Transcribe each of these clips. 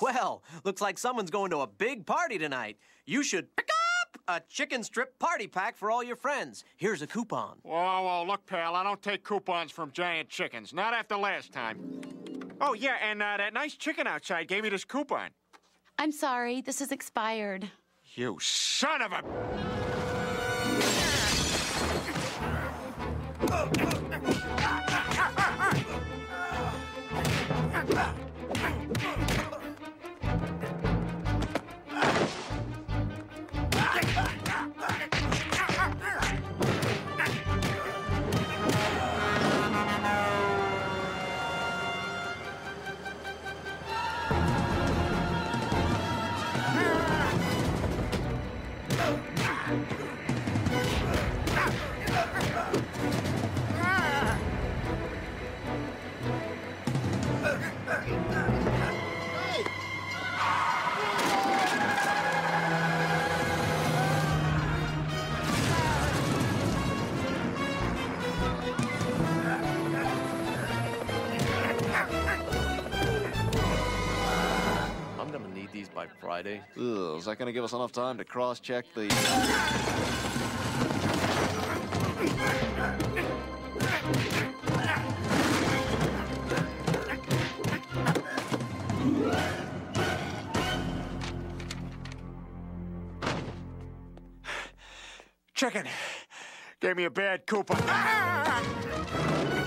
Well, looks like someone's going to a big party tonight. You should pick up a chicken strip party pack for all your friends. Here's a coupon. Whoa, whoa, look, pal, I don't take coupons from giant chickens. Not after last time. Oh, yeah, and uh, that nice chicken outside gave me this coupon. I'm sorry, this is expired. You son of a... Ah, ah. These by Friday. Ugh, is that going to give us enough time to cross-check the... Chicken gave me a bad coupon.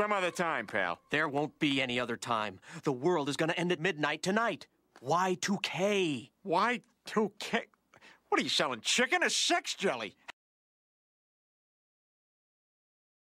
Some other time, pal. There won't be any other time. The world is gonna end at midnight tonight. Y2K. Y2K? What are you selling, chicken or sex jelly?